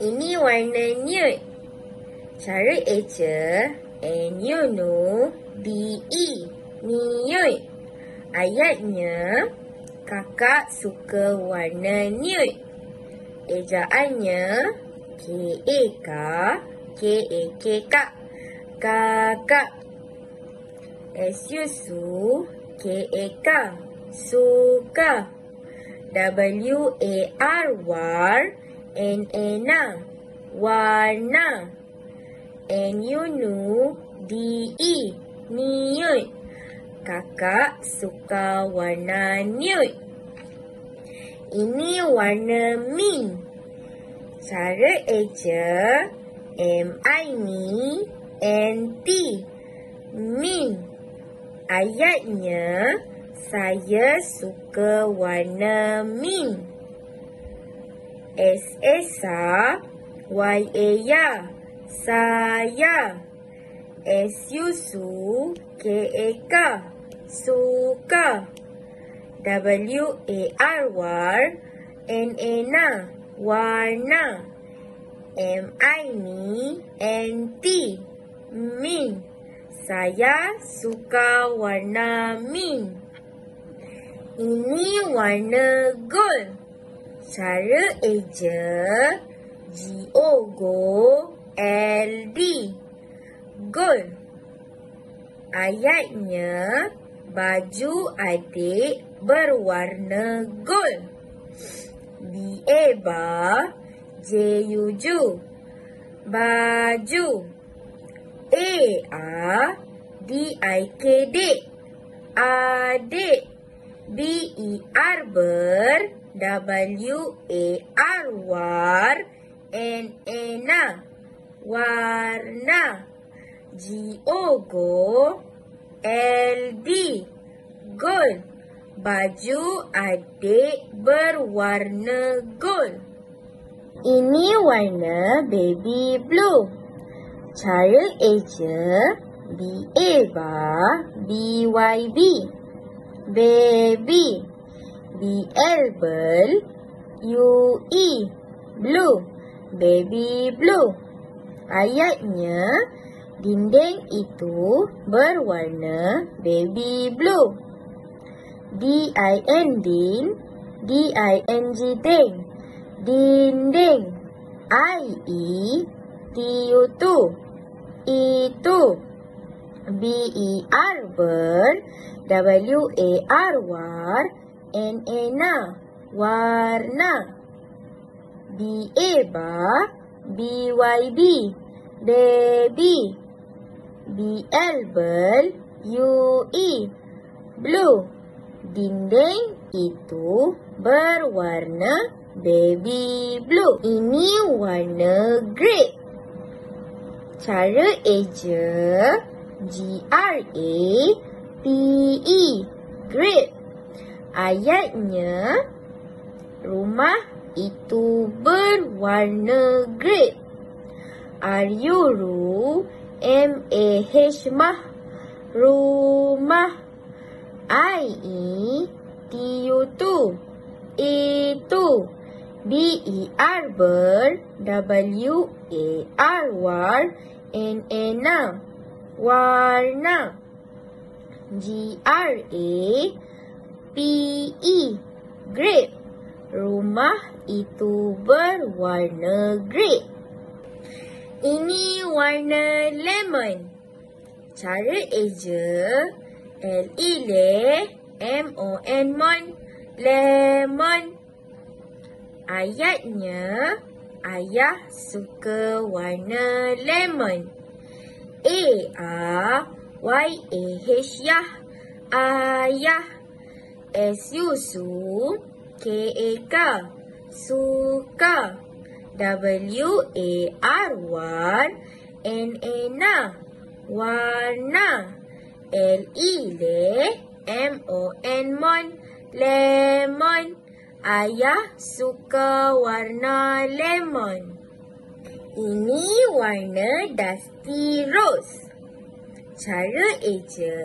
Ini warna nude. Cara eja N-U-N-U-D-E. Nude. Ayatnya, kakak suka warna nude. Ejaannya, K-A-K, K-A-K-K, kakak. S-U-S-U, K-A-K, suka. W-A-R-War, N-A-N-A, warna. N-U-N-U-D-E, nude. Kakak suka warna nude. Ini warna mint. Cara eja M-I-N-T. Mint. Ayatnya, saya suka warna mint. S-S-A, Y-A-Ya, saya. S-U-S-U, K-A-K, suka. W-A-R-War, N-A-N-A, warna. M-I-N-T, mint. Saya suka warna mint. Ini warna gold. Cara eja G-O-G-O-L-D. Gold. Ayatnya baju adik berwarna gold. B-A-B-A J-U-J Baju. A-A-D-I-K-D Adik. B-E-R ber W-A-R war N-A-N-A warna G-O-G-O-L-D gold. Baju adik berwarna gold. Ini warna baby blue. Cara eja B-A-B-A B-Y-B baby B-L-B-L U-E blue. Baby blue. Ayatnya dinding itu berwarna baby blue. D-I-N din D-I-N-G ding dinding. I-E T-U-2 itu B-E-R ber W-A-R war N-A-N-A warna. B-A-Ba B-Y-B baby. B-L-Bel U-E blue. Dinding itu berwarna baby blue. Ini warna grey. Cara eja G-R-A-P-E Grape Ayatnya Rumah itu berwarna grape R-U-R-U M-A-H Mah. Rumah I-E-T-U-2 Itu B-E-R ber W-A-R war N-A-N-A warna G-R-A-P-E grape rumah itu berwarna grape ini warna lemon. Cara eja L-E-L M-O-N mon lemon. Ayatnya ayah suka warna lemon. A A Y A Ayah S U Su K A K Suka W A R War N A Na Warna L E Le M O N Mon Lemon Ayah suka warna lemon. Ini warna dusty rose. Cara eja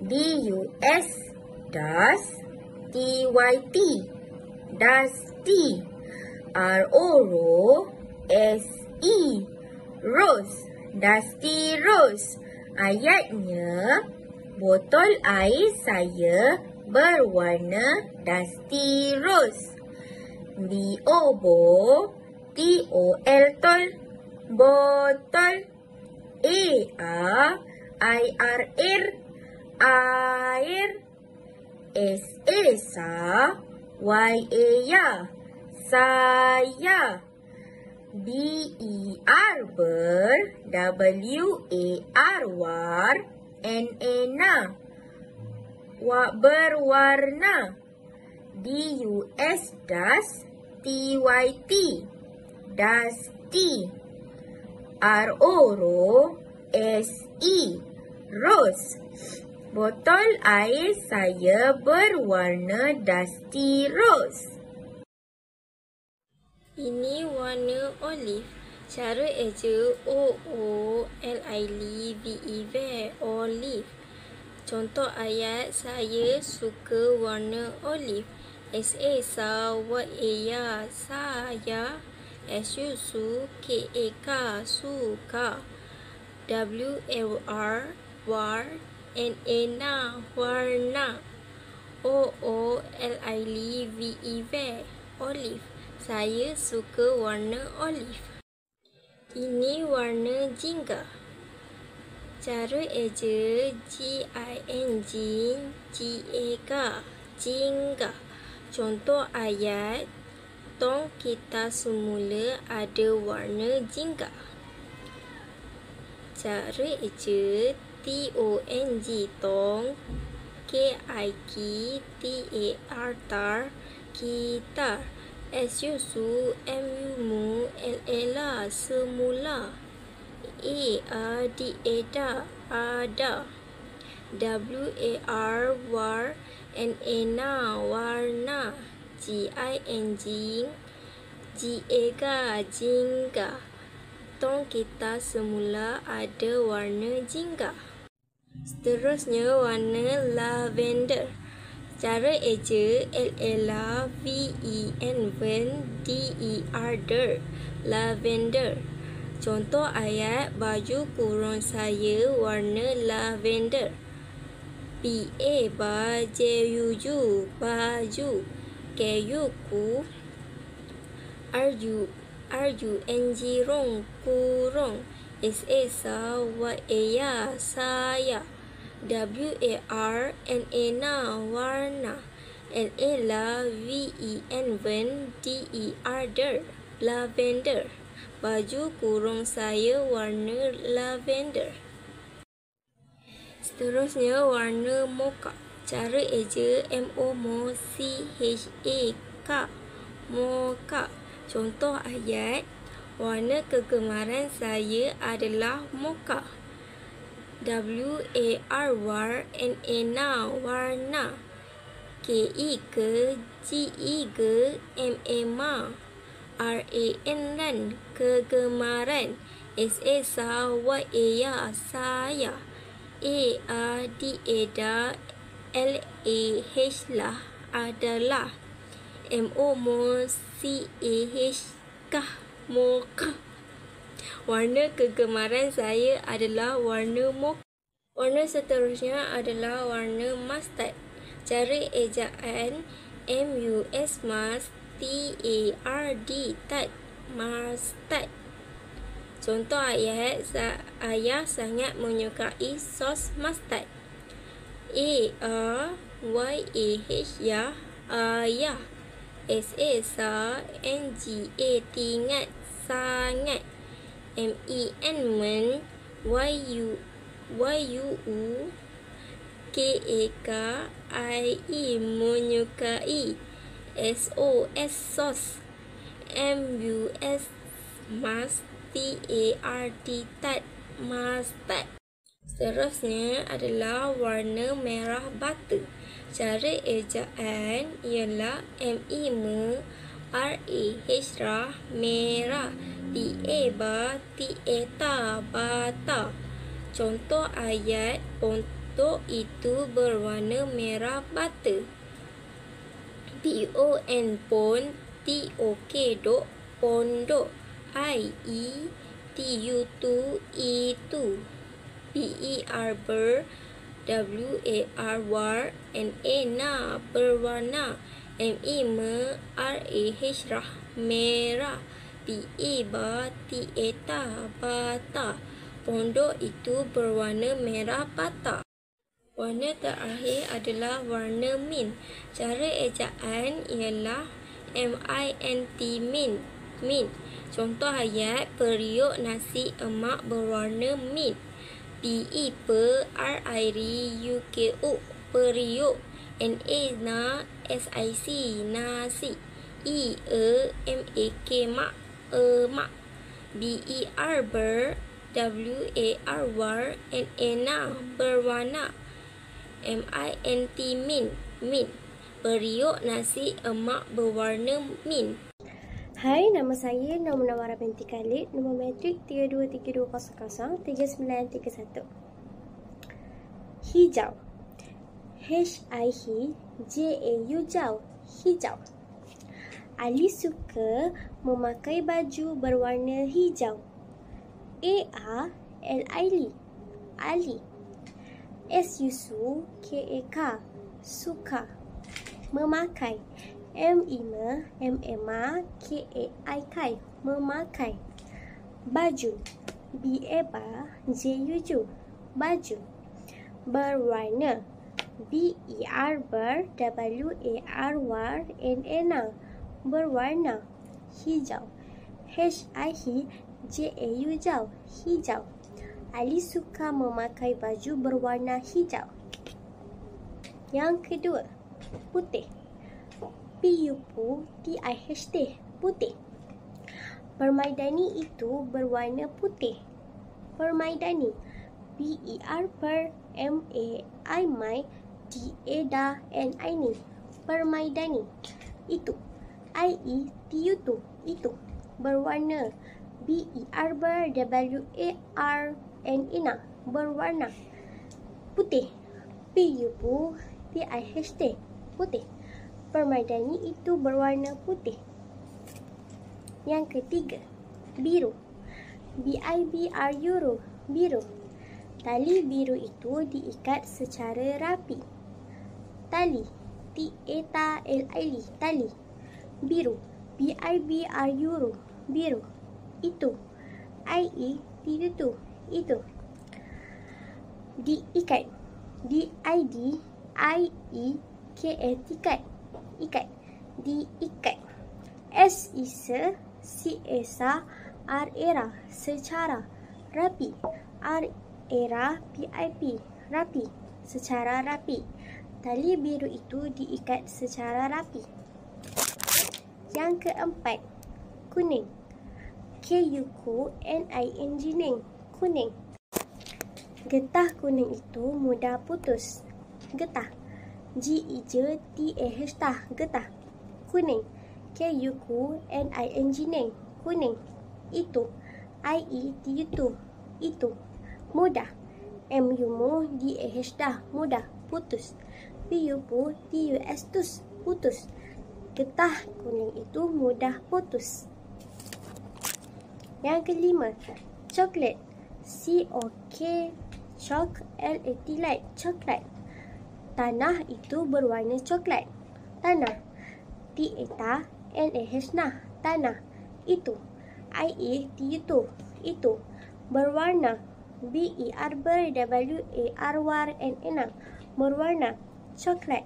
D-U-S dust T-Y-T dusty R-O-R S E. Rose. Dusty Rose. Ayatnya Botol air saya berwarna Dusty Rose. B O Bo T O L Tol. Botol A A I R R Air S A Sa Y A Ya Saya. B E R ber W A R war N A. Na Wa berwarna. D U S das T Y T Dusty R O ro S E Rose Botol air saya berwarna dusty rose. Ini warna olive. Cara eja O O L I L V E V olive. Contoh ayat saya suka warna olive. S A sa wa e ya saya. S U su K A K suka. W A R war N A na warna. O O L I L V E V olive. Saya suka warna olive. Ini warna jingga. Cara eja G I N G G A K jingga. Contoh ayat tong kita semula ada warna jingga. Cara eja T O N G tong K I K T A R tar kita S U su M U mu L A la semula A A D A da ada W A R war N A na warna G I N G G A ga jingga Tong kita semula ada warna jingga Seterusnya warna lavender Cara eja L L V E N Ven D E R der lavender. Contoh ayat baju kurung saya warna lavender. B A ba J U U baju. K U ku R U R U N G kurung. S A sa wa A ya? Saya. W A R N A na warna. L A la V E N ven D E R der. Lavender. Baju kurung saya warna lavender. Seterusnya warna mocha. Cara eja M O M C H A K. Mocha. Contoh ayat warna kegemaran saya adalah mocha. W A R war N A na warna. K E ke G E ge M A. Ma R A N ran kegemaran. S A sa Y A ya saya. A A D A da L A H lah adalah. M O mo C A H kah mocha Warna kegemaran saya adalah warna mocha. Warna seterusnya adalah warna mustard. Cara ejaan M U S mas T A R D tad mustard. Contoh ayat ayah sangat menyukai sos mustard. A A Y A H ya ayah. S A sa N G A tingat sangat. M E N men Y U Y U U K A K I E menyukai S O S sos M U S mas T A R T tad mustard Seterusnya adalah warna merah batu. Cara ejaan ialah M E M R A H ra merah T A ba T A ta bata. Contoh ayat pondok itu berwarna merah bata. P O N pon T O K dok pondok. I E T U 2 E 2 B E R ber W A R war N A na berwarna M E me R A H rah merah P E ba T A ta bata Pondok itu berwarna merah patah. Warna terakhir adalah warna mint. Cara ejaan ialah M-I-N-T mint. mint. Contoh ayat periuk nasi emak berwarna mint. P-E per R-I-R-U-K-U periuk. N-A na S-I-C nasi. E-E-M-A-K mak emak. B-E-R ber W-A-R war N-A na berwarna. M-I-N-T mint. Mint. Periuk nasi emak berwarna mint. Hai, nama saya Nama Nawara binti Khalid. Nombor metrik 3232003931. Hijau. H-I-J-A-U jau. Hijau. Ali suka memakai baju berwarna hijau. A-A-L-I-L-I. Ali. S-U-S-U K-A-K. Suka. Memakai. M-I-M M-M-A K-A-I-K. Memakai. Baju. B-A-B-A J-U-J. Baju. Berwarna. B-E-R ber W-A-R war N-N-A. Berwarna. Hijau. H-I-J-A-U jau. Hijau. Ali suka memakai baju berwarna hijau. Yang kedua, putih. P-U-T-I-H-T, putih. Permaidani itu berwarna putih. Permaidani. P-E-R per M-A-I-M-I D-A-D-A-N-I-N-I. Permaidani. Itu. I-E-T-U-T, itu. Berwarna. B-E-R ber W-A-R and ina berwarna putih. P-U-P-I-H-T putih. Permaidani itu berwarna putih. Yang ketiga, biru. B-I-B-R-U biru. Tali biru itu diikat secara rapi. Tali. T-A-T-L-I-L tali. Biru. B-I-B-R-U biru. Itu. I-E-T-U-T itu diikat d i d i e k a tikat ikat diikat s isa c esa r era secara rapi r era p i p rapi secara rapi tali biru itu diikat secara rapi yang keempat kuning k u k n i n g kuning. Getah kuning itu mudah putus. Getah. G-E-J-T-A-H tah. Getah. Kuning. K-U-Q-N-I-N-G ning. Kuning. Itu. I-E-T-U-T. Itu. Mudah. M-U-M-U-D-A-H tah. Mudah. Putus. P-U-P-T-U-S tus. Putus. Getah kuning itu mudah putus. Yang kelima, coklat. C-O-K Chalk L-A-T light Coklat Tanah itu berwarna coklat. Tanah. T-A-T N-A-H nah Tanah. Itu. I-A-T itu Itu. Berwarna. B-E-R ber W-A-R war N-N Berwarna. Coklat.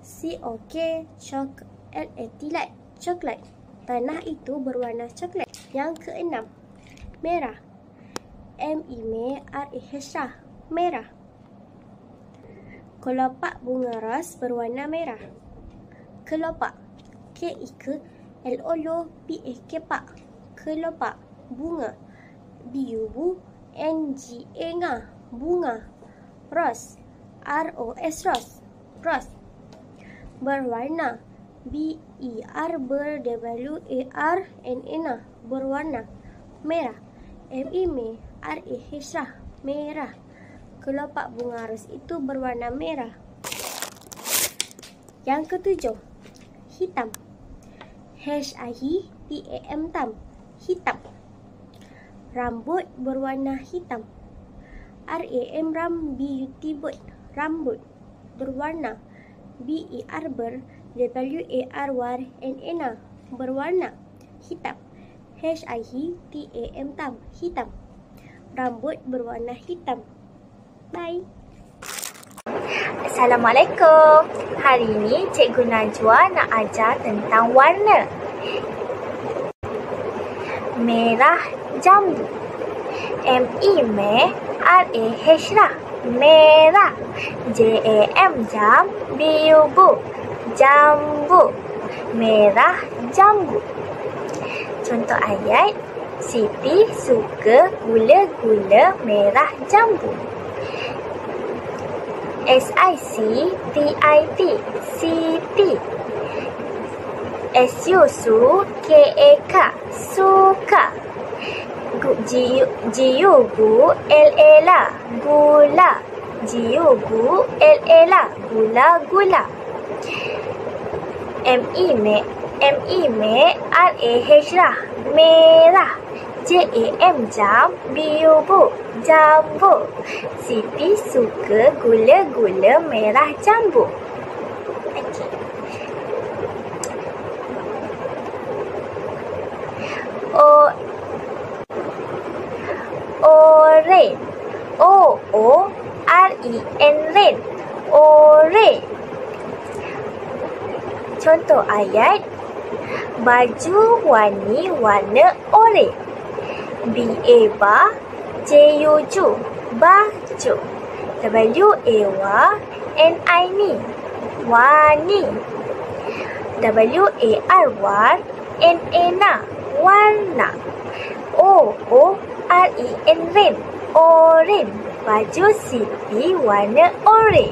C-O-K Chalk L-A-T light Coklat. Tanah itu berwarna coklat. Yang keenam. Merah. M-I-M-R-A-H Merah Kelopak bunga ros berwarna merah. Kelopak. K-I-K-L-O-L-O-P-A-K Pak. Kelopak. Bunga. B-U-B-N-G-A Bunga. Ros. R-O-S Ros. Ros. Berwarna. B-E-R ber W-A-R-N-N Berwarna. Merah. M-I-M R-A-H Merah. Kelopak bunga ros itu berwarna merah. Yang ketujuh, hitam. H-I-T-A-M tam. Hitam. Rambut berwarna hitam. R-A-M ram B-U-T bird. Rambut berwarna. B-E-R ber. W-A-R war. N-A berwarna. Hitam. H-I-T-A-M tam. Hitam. Rambut berwarna hitam. Bye. Assalamualaikum. Hari ini Cikgu Najwa nak ajar tentang warna. Merah jambu. M-E me R-A-H lah. Merah. J-A-M jam. B-U bu. Jambu. Merah jambu. Contoh ayat. Siti suka gula-gula merah jambu. S-I-C-T-I-T Siti S-U-S-U K-A-K Suka G-U-G-U L-A-La Gula. G-U-G L-A-La Gula Gula. M-I-M M-I-M R-A-H lah. Merah J-A-M jam B-U-Bu jambu. Siti suka gula-gula merah jambu. Okay. O Oren. O O R E N Ren. Oren. Contoh ayat. Baju wani warna oranye B-A ba J-U-Ju Baju W-A-W N-I-N Wani W-A-R war N-A-Na Warna O-O-R-E-N Ren Oren Baju Siti warna oren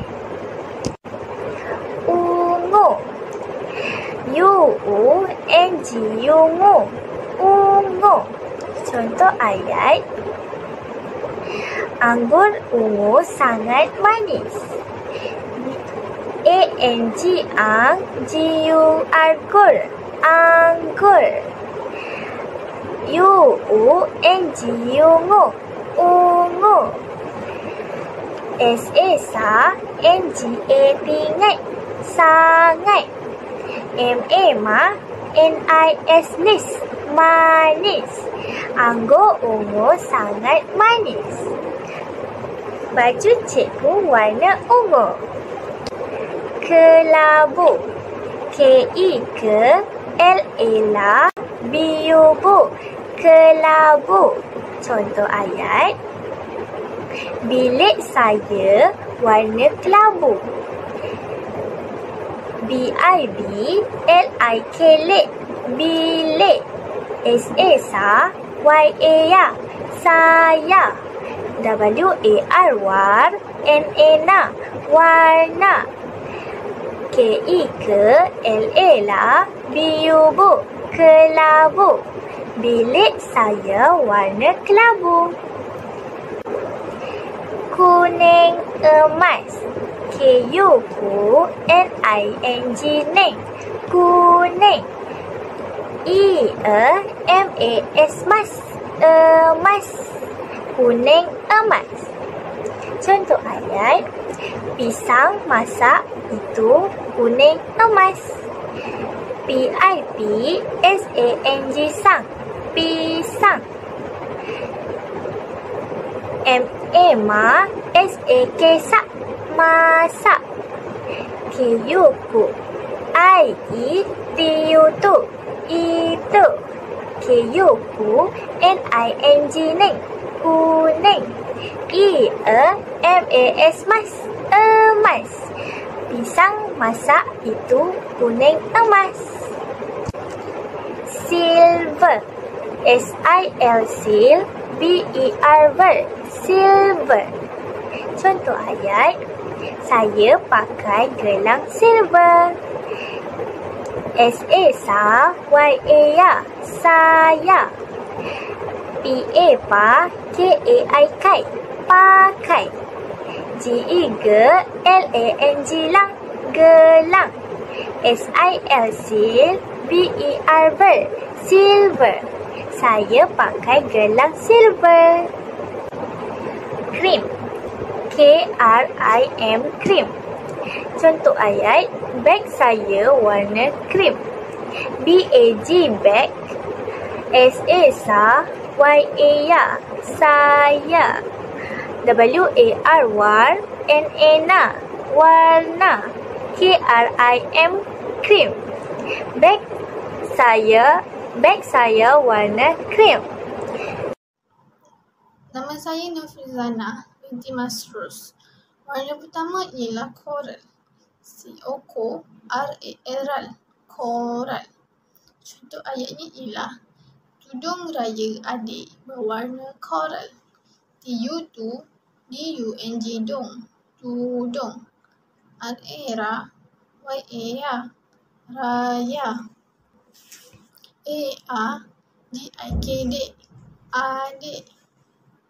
Ungu U-U-N-G Ungu Ungu Contoh ayat. Anggur ungu sangat manis. A-N-G G-U-R gur Anggur. U-U-N-G ungu. Ungu. S-A sa N-G-A tingkat Sangat. M-A ma N-I-S nis. Manis Anggur ungu sangat manis. Baju cikgu warna ungu. Kelabu. K-I ke L-A la B-U-Bu. Kelabu. Contoh ayat. Bilik saya warna kelabu. B-I-B L-I-K lit. Bilik. S-A sa Y-A ya. Saya. W-A-R war. N-A na. Warna. K-I ke L-A la. B-U-Bu. Kelabu. Bilik saya warna kelabu. Kuning emas. K-U-N-I-N-G neng. Kuning. E-A-M-A-S mas Emas Kuning emas Contoh ayat Pisang masak itu kuning emas P-I-P-S-A-N-G sang Pisang M-A-M-A S-A-K sak Masak K-U-K I-E-T-U-Tu itu. K-U-Q N-I-N-G neng. Kuning. E-A-M-A-S mas. Emas. Pisang masak itu kuning emas. Silver. S-I-L sil B-E-R ver Silver. Contoh ayat. Saya pakai gelang silver S-A sa, Y-A ya, saya. P-A pa, K-A-I kai, pakai. G-E ge, L-A-N-G lang, gelang. S-I-L sil, B-E-R ver, silver. Saya pakai gelang silver. Krim. K-R-I-M, krim. Contoh ayat, beg saya warna krim. B-A-G, bag. S-A, sa. Y-A, ya. Saya. W-A-R, war. N-A, na. Warna. K-R-I-M, krim. Beg saya, beg saya warna krim. Nama saya Nufrizana binti Masrus. Warna pertama ialah coral. C-O-C-O-R-A-L. Coral. Contoh ayatnya ialah Tudung raya adik berwarna coral. T-U-2 D-U-N-G dong. Tudung. R-A-R Y-A-Ya. Raya. A-A-D-I-K-D. Adik.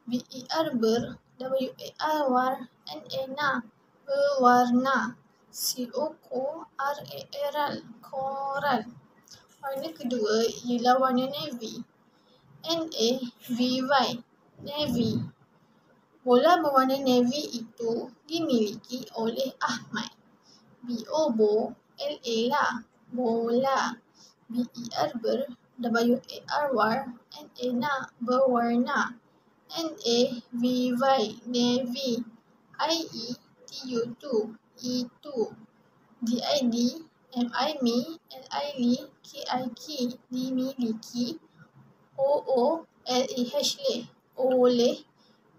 B-E-R ber. W-A-R war. N-A na. Berwarna. C-O-C-O-R-A-L. Coral. Warna kedua ialah warna navy. N-A-V-Y. Navy. Bola berwarna navy itu dimiliki oleh Ahmad. B-O bo. L-A lah. Bola. B-E-R ber. W-A-R war. N-A na. Berwarna. N-A-V-Y. Navy. I-E-T-U-2. E2. D-I-D. M-I-M-I. L-I-L. K-I-K. Dimiliki. O-O-L-A-H le. Oleh.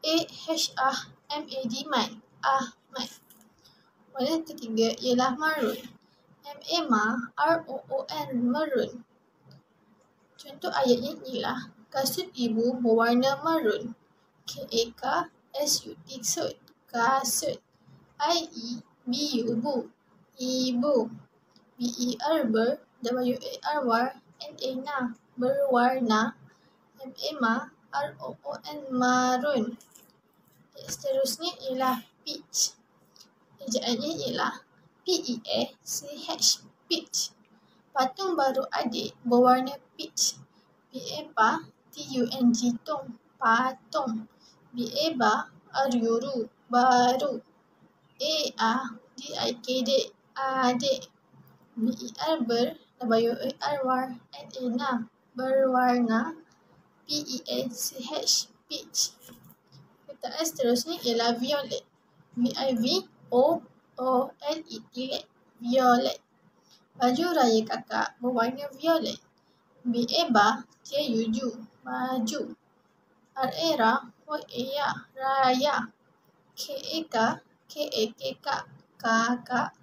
A-H-A. M-A-D mat. Ahmad. Warna ketiga ialah maroon. M-A-M-A. R-O-O-N. Maroon. Contoh ayatnya ialah kasut ibu berwarna maroon. K-A-K-S-U-T. Sut. Kasut. I-E-B-U. Bu. Ibu. B-E-R ber. W-A-R war. N-A na. Berwarna. M-A-M-A. R-O-O-N. Maroon. Seterusnya ialah peach. Ejaannya ialah P-E-A-C-H. Peach. Patung baru adik berwarna peach. B-A-P-A. T-U-N-G. Tong. Patung. B-A-B-A. R-U-R. Baru. A-A-D-I-K-D. Adik. B-E-R ber. W-A-R war. N-A na. Berwarna. P-E-A-C-H. Peach. Kataan seterusnya ialah violet. V-I-V-O-O-L-E-T. Violet. Baju raya kakak berwarna violet. B-A-B-A. J-U-Ju. Baju. R-A-R. Y-A-Ya. Raya. K-A-K. K-A-K-K. Kakak.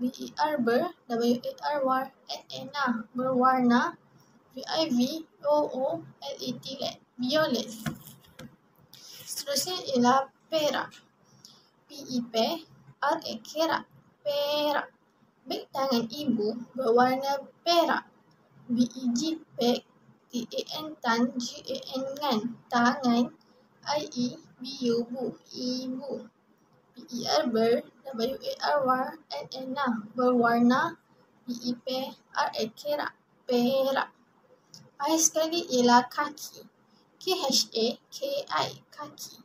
B-E-R ber. W-A-R war. N-A na. Berwarna. V-I-V-O-O-L-E-T. Violet. Seterusnya ialah perak. P-E-P. R-A-K. Perak. Beg tangan ibu berwarna perak. B-E-G. Beg. T-A-N. Tan. G-A-N. Ngan. Tangan. I-E-B-U. Bu. Ibu. B-E-R ber. W-A-R war. N-A na. Berwarna. B-E-P. R-A-K. Perak. Akhir sekali ialah kaki. K-H-A-K-I. Kaki.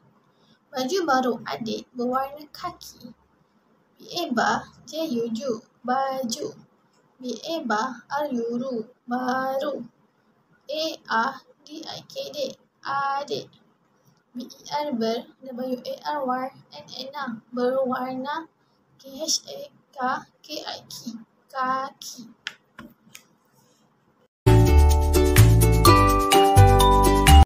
Baju baru adik berwarna kaki. B-A-B-A. J-U-Ju. Baju. B-A-B-A. R-U-R. Baru. A-A-D-I-K-D. Adik. B-E-R ber. W-A-R war. N-A na. Berwarna. K-H-A-K-K-I-K. Kaki.